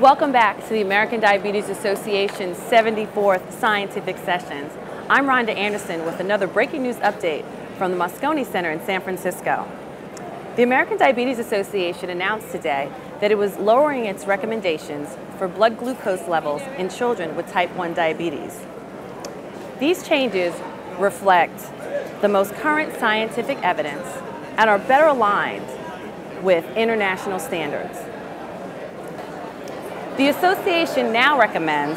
Welcome back to the American Diabetes Association's 74th Scientific Sessions. I'm Rhonda Anderson with another breaking news update from the Moscone Center in San Francisco. The American Diabetes Association announced today that it was lowering its recommendations for blood glucose levels in children with type 1 diabetes. These changes reflect the most current scientific evidence and are better aligned with international standards. The association now recommends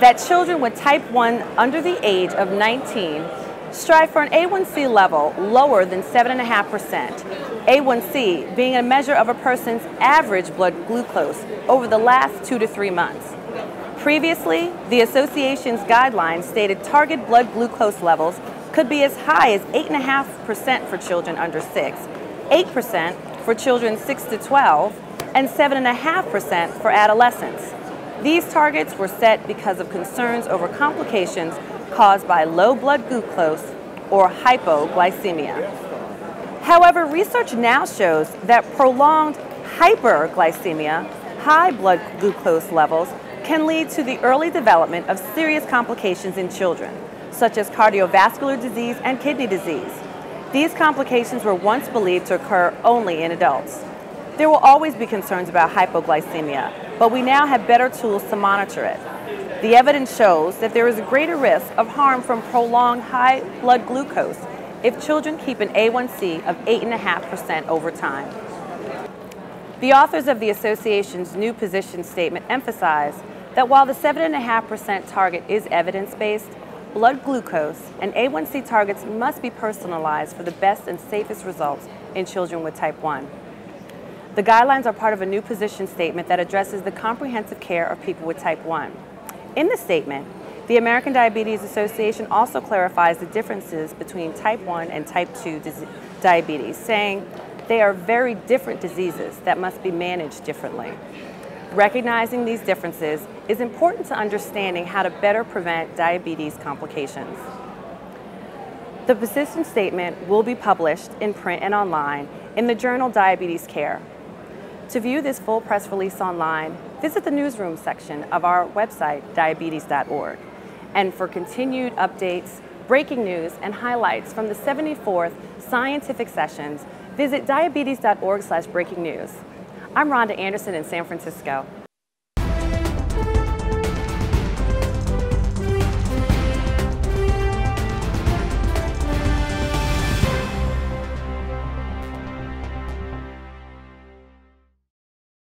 that children with type 1 under the age of 19 strive for an A1C level lower than 7.5%, A1C being a measure of a person's average blood glucose over the last two to three months. Previously, the association's guidelines stated target blood glucose levels could be as high as 8.5% for children under 6, 8% for children 6 to 12, and 7.5% for adolescents. These targets were set because of concerns over complications caused by low blood glucose or hypoglycemia. However, research now shows that prolonged hyperglycemia, high blood glucose levels, can lead to the early development of serious complications in children, such as cardiovascular disease and kidney disease. These complications were once believed to occur only in adults. There will always be concerns about hypoglycemia, but we now have better tools to monitor it. The evidence shows that there is a greater risk of harm from prolonged high blood glucose if children keep an A1C of 8.5% over time. The authors of the association's new position statement emphasize that while the 7.5% target is evidence-based, blood glucose and A1C targets must be personalized for the best and safest results in children with type 1. The guidelines are part of a new position statement that addresses the comprehensive care of people with type 1. In the statement, the American Diabetes Association also clarifies the differences between type 1 and type 2 diabetes, saying they are very different diseases that must be managed differently. Recognizing these differences is important to understanding how to better prevent diabetes complications. The position statement will be published in print and online in the journal Diabetes Care. To view this full press release online, visit the newsroom section of our website, diabetes.org. And for continued updates, breaking news, and highlights from the 74th scientific sessions, visit diabetes.org slash breaking news. I'm Rhonda Anderson in San Francisco.